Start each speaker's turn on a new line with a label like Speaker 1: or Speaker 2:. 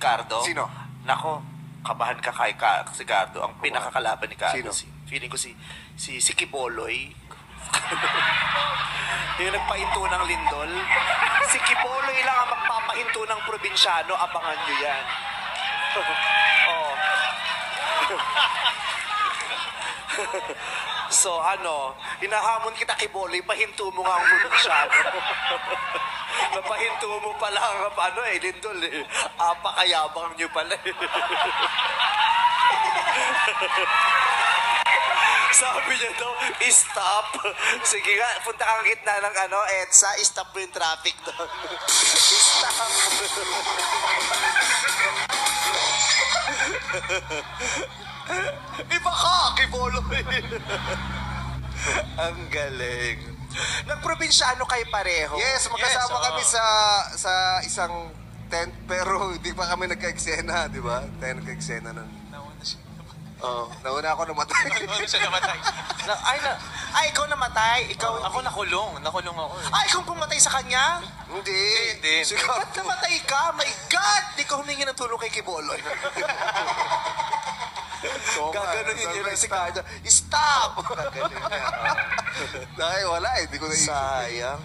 Speaker 1: Cardo.
Speaker 2: Sino?
Speaker 1: Nako, kabahan ka kay ka, si Cardo. Ang pinakakalaban ni Cardo.
Speaker 2: Sino?
Speaker 1: Si, feeling ko si, si, si Kiboloy. yung nagpahinto ng lindol. Si Kiboloy lang ang magpapahinto ng probinsyano. Abangan nyo yan. oh. So ano, hinahamon kita kay Boloy, pahinto mo nga ang probinsyano. Napahinto mo pala ang ano eh, lindol eh. Apakayabang nyo pala eh. Sabi niya daw, stop. Sige nga, punta kang gitna ng ano, EDSA, stop mo yung traffic doon. stop. Iba ka, Kiboloy. Ang galing. Nagprobinsyano kay pareho.
Speaker 2: Yes, magkasama
Speaker 3: Yes, oo.
Speaker 2: kami sa sa isang tent pero hindi pa kami nagka-eksena, di ba? Tayo nagka-eksena nun.
Speaker 3: Nauna siya.
Speaker 2: Oo. Nauna ako namatay.
Speaker 3: Nauna siya namatay.
Speaker 1: Na, ay, na, ay, ikaw namatay. Ikaw,
Speaker 3: Ako nakulong. Nakulong ako eh.
Speaker 1: Ay, ikaw pumatay sa kanya?
Speaker 2: hindi.
Speaker 3: Hindi, hindi.
Speaker 2: Siguro.
Speaker 1: Ba't namatay ka? My God! Di ka humingi ng tulong kay Kiboloy.
Speaker 2: Oo
Speaker 1: yun
Speaker 2: sabi
Speaker 1: yun
Speaker 2: ko,
Speaker 1: si Cardo. Stop!
Speaker 2: Dahil wala eh, hindi ko na
Speaker 1: Sayang.